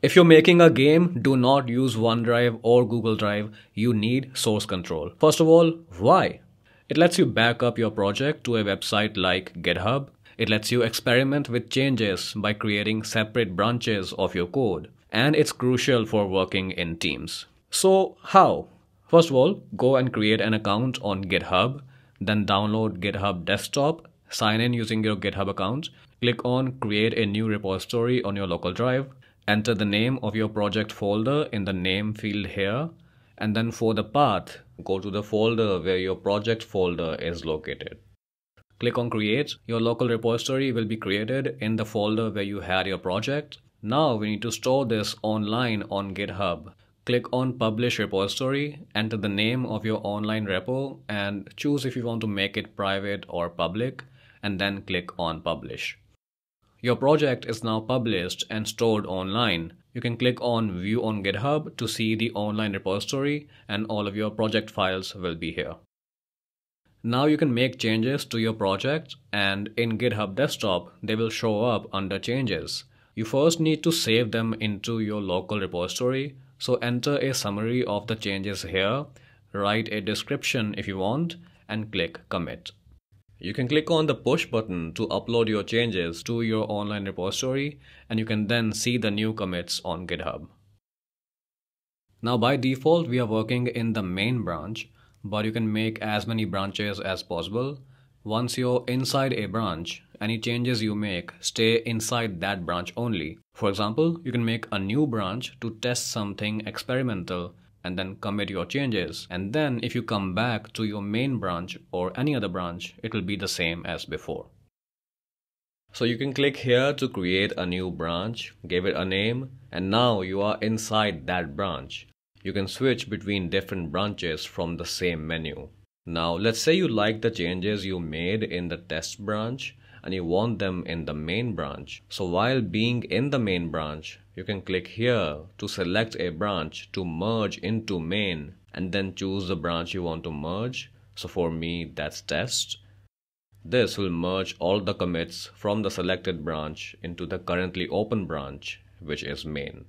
If you're making a game, do not use OneDrive or Google Drive. You need source control. First of all, why? It lets you back up your project to a website like GitHub. It lets you experiment with changes by creating separate branches of your code. And it's crucial for working in teams. So, how? First of all, go and create an account on GitHub, then download GitHub Desktop, sign in using your GitHub account, click on Create a new repository on your local drive, enter the name of your project folder in the name field here, and then for the path, go to the folder where your project folder is located. Click on create. Your local repository will be created in the folder where you had your project. Now we need to store this online on GitHub. Click on publish repository, enter the name of your online repo and choose if you want to make it private or public and then click on publish. Your project is now published and stored online. You can click on view on GitHub to see the online repository and all of your project files will be here. Now you can make changes to your project and in GitHub desktop, they will show up under changes. You first need to save them into your local repository. So enter a summary of the changes here, write a description if you want and click commit. You can click on the push button to upload your changes to your online repository and you can then see the new commits on GitHub. Now by default, we are working in the main branch but you can make as many branches as possible. Once you're inside a branch, any changes you make stay inside that branch only. For example, you can make a new branch to test something experimental and then commit your changes. And then if you come back to your main branch or any other branch, it will be the same as before. So you can click here to create a new branch, give it a name, and now you are inside that branch. You can switch between different branches from the same menu. Now let's say you like the changes you made in the test branch and you want them in the main branch. So while being in the main branch, you can click here to select a branch to merge into main and then choose the branch you want to merge. So for me, that's test. This will merge all the commits from the selected branch into the currently open branch, which is main.